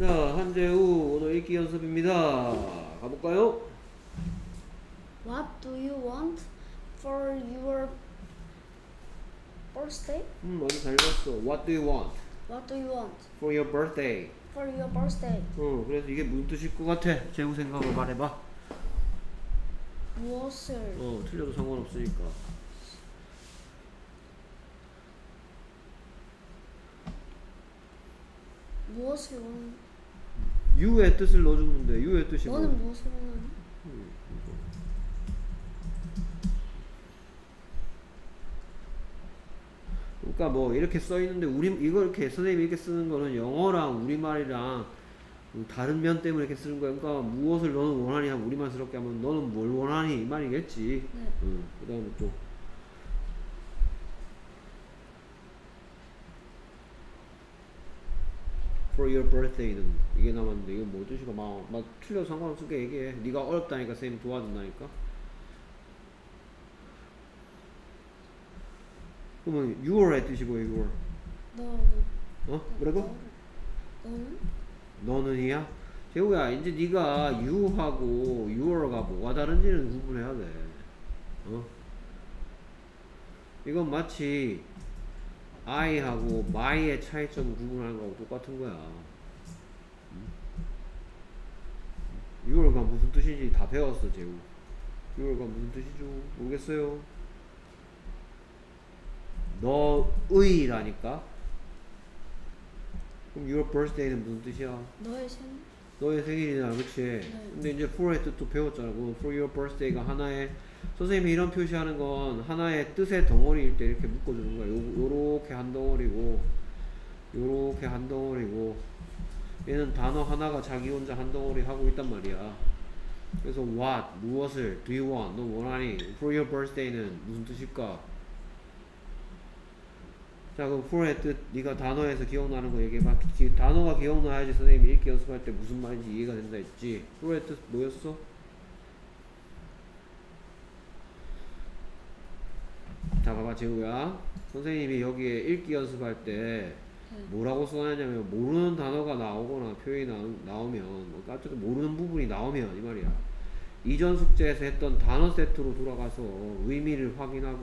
자, 한재우 오늘 읽기 연습입니다. 가볼까요? What do you want for your birthday? 음, 아주 잘 봤어. What do you want What do you want for your birthday? for your birthday? 어, 그래서 이게 무슨 뜻일 것 같아? 재우 생각을 말해봐. 무엇을 어, 틀려도 상관없으니까. 무엇을 원 you의 뜻을 돼. you의 뜻이 뭐? 너는? 음, 그러니까 뭐 이렇게 써 있는데 우리 이거 이렇게 선생님이 이렇게 쓰는 거는 영어랑 우리말이랑 음, 다른 면 때문에 이렇게 쓰는 거야. 그러니까 무엇을 너는 원하니 하면 우리말스럽게 하면 너는 뭘 원하니 이 말이겠지. 네. 응. 그다음에 또 For your birthday는 이게 남았는데 이거 뭐 뜻이가 막, 막 틀려 상관없게 얘기해. 네가 어렵다니까 선생님 도와준다니까. 그러면 6월의 뜻이 뭐예요? 6월. 너는 어? 뭐라고? 너는 너는이야? 재우야 이제 네가 you하고 your가 뭐가 다른지는 구분해야 돼. 어? 이건 마치 I하고 my의 차이점을 구분하는 거하고 똑같은 거야. 음? your가 무슨 뜻인지 다 배웠어 재우. your가 무슨 뜻이죠? 모르겠어요. 너의라니까. 그럼 your birthday는 무슨 뜻이야? 너의 생일 너의 생일이나 그치? 근데 이제 for의 뜻도 배웠잖아. 그 for your birthday가 하나의 선생님이 이런 표시하는 건 하나의 뜻의 덩어리일 때 이렇게 묶어주는 거야. 요, 요렇게 한 덩어리고 요렇게 한 덩어리고 얘는 단어 하나가 자기 혼자 한 덩어리 하고 있단 말이야. 그래서 what 무엇을 do you want 너 원하니 for your birthday는 무슨 뜻일까? 자 그럼 for의 뜻 네가 단어에서 기억나는 거 얘기해봐 기- 단어가 기억나야지 선생님이 읽기 연습할 때 무슨 말인지 이해가 된다 했지 for의 뜻 뭐였어? 자 봐봐 재우야 선생님이 여기에 읽기 연습할 때 뭐라고 써놨냐면 모르는 단어가 나오거나 표현이 나오, 뭐 어쨌든 모르는 부분이 나오면 이 말이야 이전 숙제에서 했던 단어 세트로 돌아가서 의미를 확인하고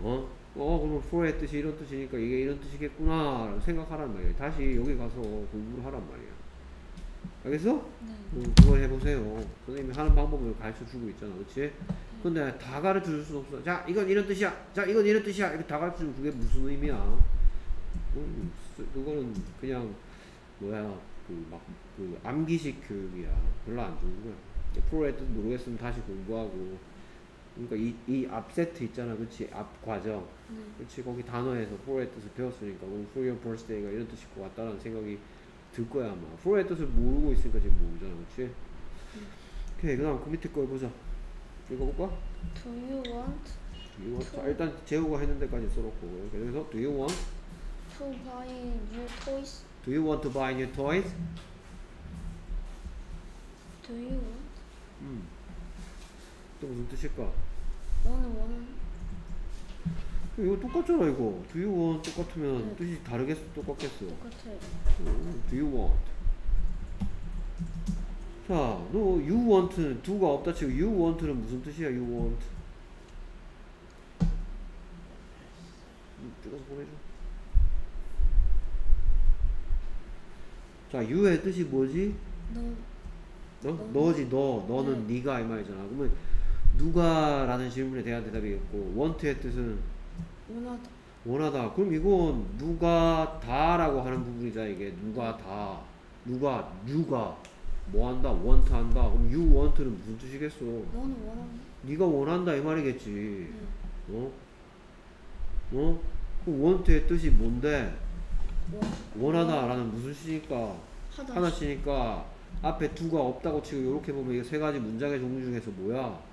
어? 어 그러면 for의 뜻이 이런 뜻이니까 이게 이런 뜻이겠구나 생각하란 말이야 다시 여기 가서 공부를 하란 말이야 알겠어? 네. 음, 그걸 해보세요 선생님이 하는 방법을 가르쳐 주고 있잖아 그치? 근데 다 가르쳐 줄 수는 없어. 자 이건 이런 뜻이야. 자 이건 이런 뜻이야. 이렇게 다 가르쳐 주면 그게 무슨 의미야? 음, 쓰- 그거는 그냥 뭐야 그 막 그 암기식 교육이야. 별로 안 좋은 거야. 프로의 뜻 모르겠으면 다시 공부하고. 그러니까 이, 이 앞 세트 있잖아. 그치? 앞 과정. 네. 그치? 거기 단어에서 for의 뜻을 배웠으니까 그럼 for your birthday가 이런 뜻일 것 같다라는 생각이 들 거야 아마. for의 뜻을 모르고 있으니까 지금 모르잖아. 그치? 오케이 그 다음 그 밑에 거 해보자 읽어볼까? Do you want 이거 자, 일단 재우가 했는 데까지 써놓고 그래서 do you want to buy new toys? do you want to buy new toys? Do you want? 음. 또 무슨 뜻일까? 너는 원하는 이거 똑같잖아 이거 do you want 똑같으면 네. 뜻이 다르겠어 똑같겠어 똑같아. 음, do you want 자, 너 you want는 do가 없다 치고 you want는 무슨 뜻이야 you want 음, 찍어서 보내줘 자 you의 뜻이 뭐지? 너 너? 너. 너지 너 너는 네. 네가 이 말이잖아 그러면 누가 라는 질문에 대한 대답이겠고 want의 뜻은 원하다. 원하다. 그럼 이건 누가 다 라고 하는 부분이자 이게 누가 다 누가 누가 뭐 한다 want 한다. 그럼 you want는 무슨 뜻이겠어? 너는 원하는 네가 원한다 이 말이겠지. 네. 어? 어? 그럼 want의 뜻이 뭔데? 원 원하다라는 무슨 시니까 하다. 하나 시니까 앞에 두가 없다고 치고 이렇게 보면 이게 세 가지 문장의 종류 중에서 뭐야?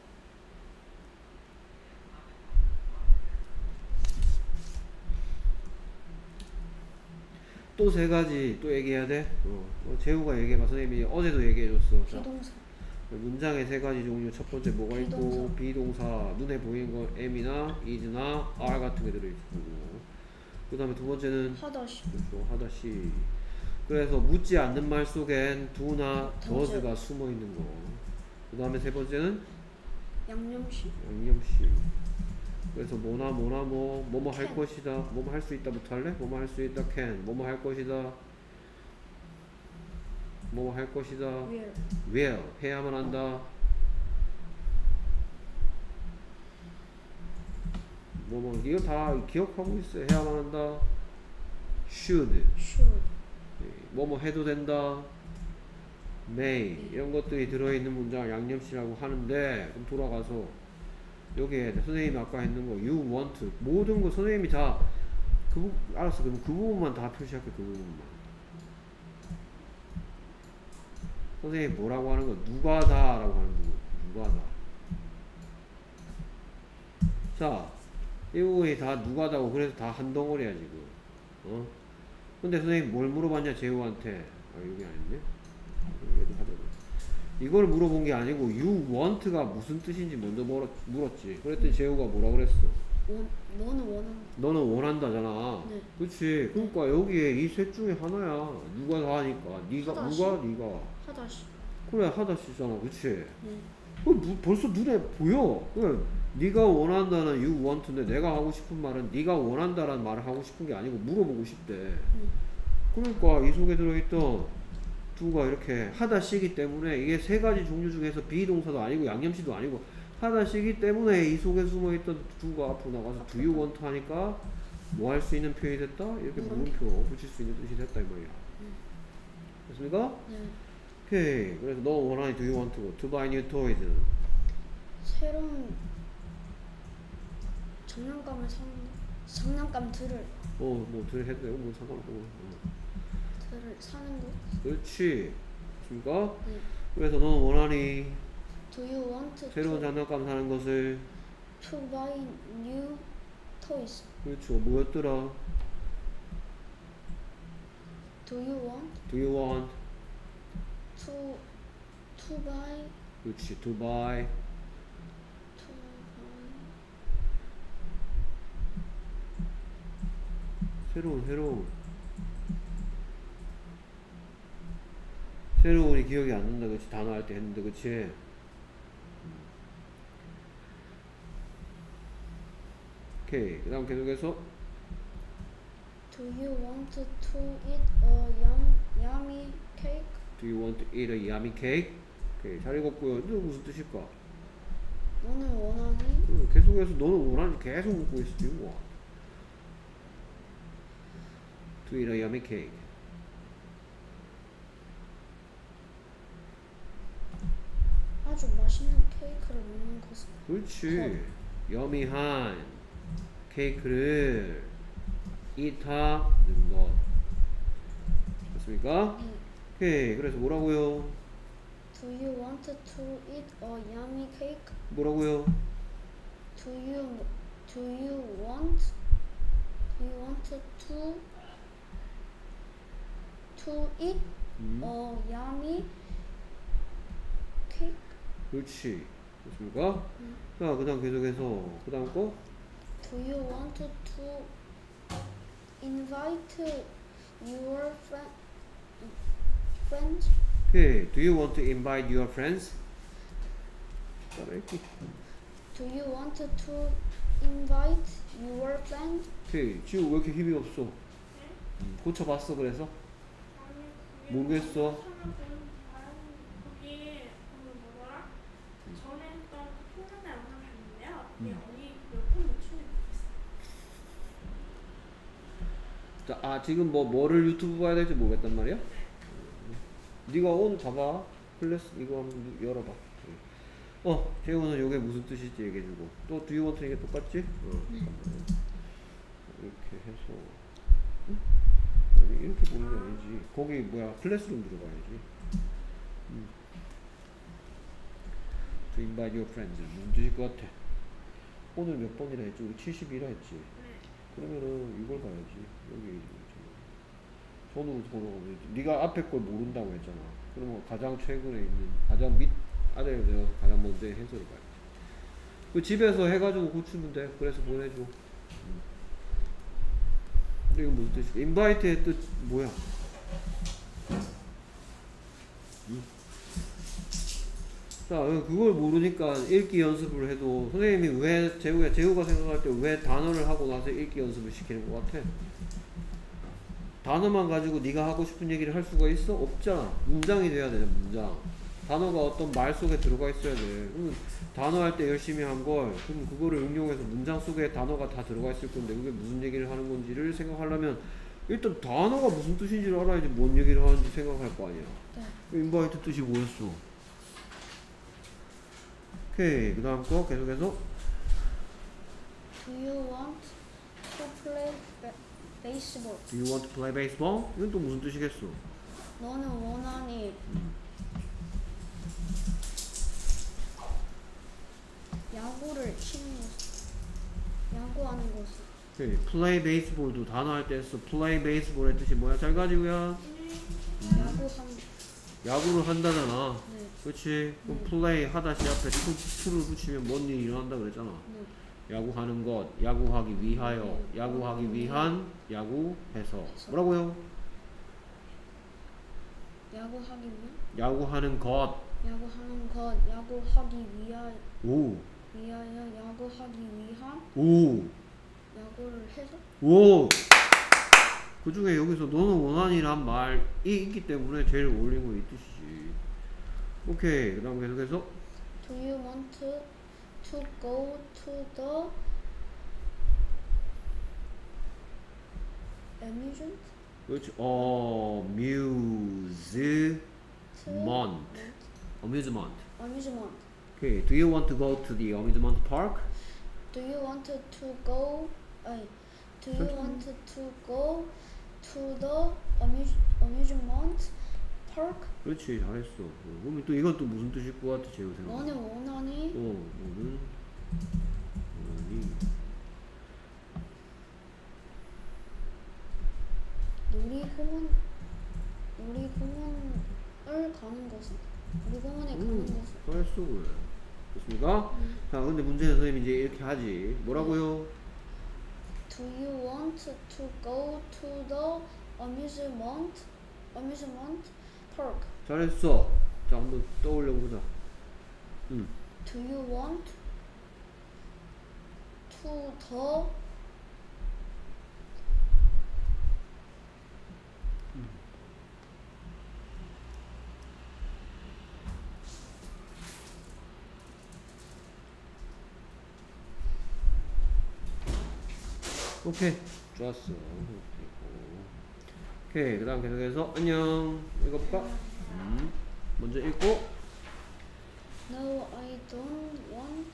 또 세 가지 또 얘기해야 돼? 어, 어, 재우가 얘기해봐. 선생님이 어제도 얘기해줬어. 자, 비동사. 문장의 세 가지 종류. 첫 번째 뭐가 있고, 비동사. 비동사. 눈에 보이는 거 am이나 is나 are 같은 게 들어있고. 그 다음에 두 번째는 하다 시. 그렇죠. 하다시. 그래서 묻지 않는 말 속엔 do나 does. does가 숨어 있는 거. 그 다음에 세 번째는 양념식. 양념식. 그래서 뭐나 뭐나 뭐 뭐뭐 할. 것이다. 뭐뭐 할 수 있다부터 할래? 뭐뭐 할 수 있다 can. 뭐뭐 할 것이다. 뭐뭐 할 것이다. will. will 해야만 한다. 뭐뭐 이거 다 기억하고 있어. 해야만 한다. should should. 뭐뭐 해도 된다. may 이런 것들이 들어있는 문장 양념시라고 하는데 그럼 돌아가서 여기에 선생님이 아까 했는 거 you want 모든 거 선생님이 다그 부 알았어. 그럼 그 부분만 다 표시할게 그 부분만. 선생님이 뭐라고 하는 거 누가 다 라고 하는 부분 누가 다. 자 이 부분이 다 누가 다고 그래서 다 한 덩어리야 지금. 어? 근데 선생님 뭘 물어봤냐 재우한테? 아 여기 아닌데 이걸 물어본 게 아니고 you want가 무슨 뜻인지 먼저 물었, 물었지 그랬더니 재우가 뭐라 그랬어 원, 너는 원한다. 너는 원한다잖아 네. 그치 그러니까 여기에 이 셋 중에 하나야 누가 다 하니까 네가 하다시. 누가 네가 하다시. 그래 하다시잖아 그치 네. 그 누- 벌써 눈에 보여 그래 네가 원한다는 you want인데 내가 하고 싶은 말은 네가 원한다라는 말을 하고 싶은 게 아니고 물어보고 싶대 음. 그러니까 이 속에 들어있던 두가 이렇게 하다시기 때문에 이게 세 가지 종류 중에서 비동사도 아니고 양념시도 아니고 하다시기 때문에 이 속에 숨어있던 두가 앞으로 나가서 do you want 하니까 뭐 할 수 있는 표현이 됐다? 이렇게 물음표. 물음표 붙일 수 있는 뜻이 됐다 이 말이야 됐습니까? 네. 오케이 그래서 너 원하니 do you want고 to buy new toys 새로운 장난감을 사는 장난감 들을 어뭐 들 해도 되고 뭐 상관없고 어. 들을 사는 거. 그렇지 됐습니까? 네. 그래서 너는 원하니 Do you want 새로운 to, 장난감 사는 것을 to buy new toys? 그렇죠 뭐였더라 Do you want do you want to to buy 그렇지 to buy to buy 새로운 새로운 새로운이 기억이 안 난다. 그치? 단어 할 때 했는데 그치? 오케이. 그 다음 계속해서. Do you want to eat a yum, yummy cake? do you want to eat a yummy cake? 오케이. 잘 읽었고요. 이거 무슨 뜻일까? 너는 원하니? 응, 계속해서 너는 원하는지 계속 묻고 있어 지금. 뭐 to eat a yummy cake 아주 맛있는 케이크를 먹는 것은 그렇지 여미한 케이크를 이타는 것 됐습니까? 네. 오케이 그래서 뭐라고요? Do you want to eat a yummy cake? 뭐라고요? Do you do you want do you want to to eat 음, a yummy cake? 그렇지 됐습니까? 음. 자 그 다음 계속해서 그 다음 거 Do you want to invite your friend friends? 오케이 do you want to invite your friends? 따라 읽기 Do you want to invite your friend? 오케이 지금 왜 이렇게 힘이 없어? 음, 고쳐봤어 그래서? 모르겠어. 거기 방금 뭐더라? 전에 했던 풍선의 영상을 봤는데요. 이 음. 언니 몇번 맞추는 거 있어요. 자, 아 지금 뭐 뭐를 유튜브 봐야 될지 모르겠단 말이야? 음. 네가 오늘 잡아 클래스 이거 한번 열어봐. 어, 재훈은 이게 무슨 뜻일지 얘기해주고 또 want 이게 똑같지? 어. 이렇게 해서 응? 아니 이렇게 보는 게 아니지. 거기 뭐야 클래스룸 들어가야지. 음. To invite your friends 뜻일 것 같아? 오늘 몇 번이라 했지? 우리 71라 했지? 네. 그러면은 이걸 가야지. 여기. 손으로 되지. 네가 앞에 걸 모른다고 했잖아. 그러면 가장 최근에 있는 가장 밑 아래에 내가 가장 먼저 해설을 봐야지. 그 집에서 해가지고 고치면 돼. 그래서 보내줘. 음. 이거 무슨 뜻이야? 인바이트의 뜻 뭐야? 자, 그걸 모르니까 읽기 연습을 해도 선생님이 왜 재우야 재우가 생각할 때 왜 단어를 하고 나서 읽기 연습을 시키는 것 같아? 단어만 가지고 네가 하고 싶은 얘기를 할 수가 있어? 없잖아. 문장이 돼야 되잖아. 문장. 단어가 어떤 말 속에 들어가 있어야 돼. 그러면 단어 할 때 열심히 한 걸, 그럼 그거를 응용해서 문장 속에 단어가 다 들어가 있을 건데 그게 무슨 얘기를 하는 건지를 생각하려면 일단 단어가 무슨 뜻인지를 알아야지 뭔 얘기를 하는지 생각할 거 아니야. 네. 인바이트 뜻이 뭐였어? 오케이 그 다음 거 계속해서 Do you want to play ba- baseball? Do you want to play baseball? 이건 또 무슨 뜻이겠어? 너는 원하니 야구를 치는 것을 야구하는 것을 오케이 play baseball도 단어 할 때 했어 play baseball의 뜻이 뭐야? 잘 가지고야 야구한 야구를 한다잖아 네, 그렇지 그럼 네. play 하다 시 앞에 to, to를 붙이면 뭔 일이 일어난다 그랬잖아 네. 야구하는 것 야구하기 위하여 네. 야구하기 위한 야구해서 뭐라고요? 야구하기 위한 야구하는 것 야구하는 것 야구하기 위하 오, 위하여 야구하기 위한 오, 야구를 해서 오. 그 중에 여기서 너는 원한이란 말이 있기 때문에 제일 어울리는 건이 뜻이지. 오케이. 그 다음 계속해서. Do you want to, to go to the amusement? 그렇지. 어, amusement. To amusement. amusement. 오케이. Do you want to go to the amusement park? Do you want to go? 아니, do you want to go to the amuse, amusement park? 그렇지. 잘했어. 어, 그러면 또 이건 또 무슨 뜻일 것 같아, 제우 생각. 너는 원하니 어, 너는 원한이. 놀이공원 놀이공원을 가는 것은 놀이공원에 가는 음, 것은 잘했어, 그래. 됐습니까? 자, 근데 문제는 선생님이 이제 이렇게 하지. 뭐라고요? Do you want to go to the amusement amusement park? 잘했어. 자, 한번 떠올려 보자. 음. Do you want to the 오케이. 좋았어. 오케이. 그 다음 계속해서 안녕. 읽어볼까? 음. 먼저 읽고. No, I don't want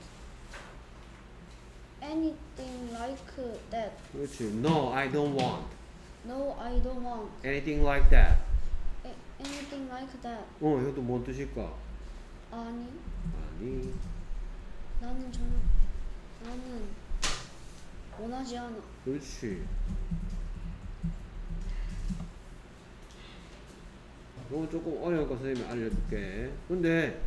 anything like that. 그렇지. No, I don't want No, I don't want anything like that. a- anything like that. 어, 이것도 뭔 뜻일까? 아니, 아니. 나는 정 나는 원하지 않아. 그렇지. 이거 조금 어려우니까 선생님이 알려줄게. 근데,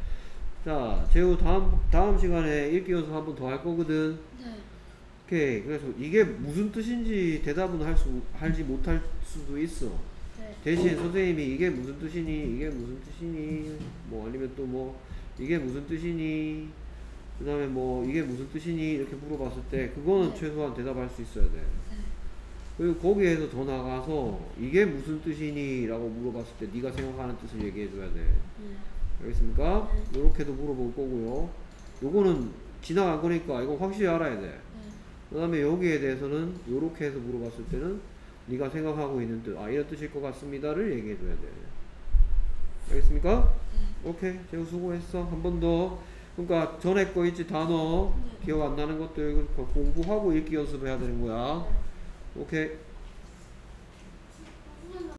자, 재우 다음, 다음 시간에 읽기 연습 한 번 더 할 거거든. 네. 오케이. 그래서 이게 무슨 뜻인지 대답은 할 수, 할지 못할 수도 있어. 네. 대신 선생님이 이게 무슨 뜻이니? 이게 무슨 뜻이니? 뭐 아니면 또 뭐, 이게 무슨 뜻이니? 그 다음에 뭐, 이게 무슨 뜻이니? 이렇게 물어봤을 때, 그거는 네. 최소한 대답할 수 있어야 돼. 그리고 거기에서 더 나가서, 이게 무슨 뜻이니? 라고 물어봤을 때, 네가 생각하는 뜻을 얘기해줘야 돼. 네. 알겠습니까? 네. 요렇게도 물어볼 거고요. 요거는 지나간 거니까, 이거 확실히 알아야 돼. 네. 그 다음에 여기에 대해서는 요렇게 해서 물어봤을 때는 네가 생각하고 있는 뜻, 아 이런 뜻일 것 같습니다를 얘기해줘야 돼. 알겠습니까? 오케이, 제가 수고했어. 한 번 더. 그러니까 전에 거 있지 단어 기억 안 나는 것들 이거 공부하고 읽기 연습해야 되는 거야. 오케이.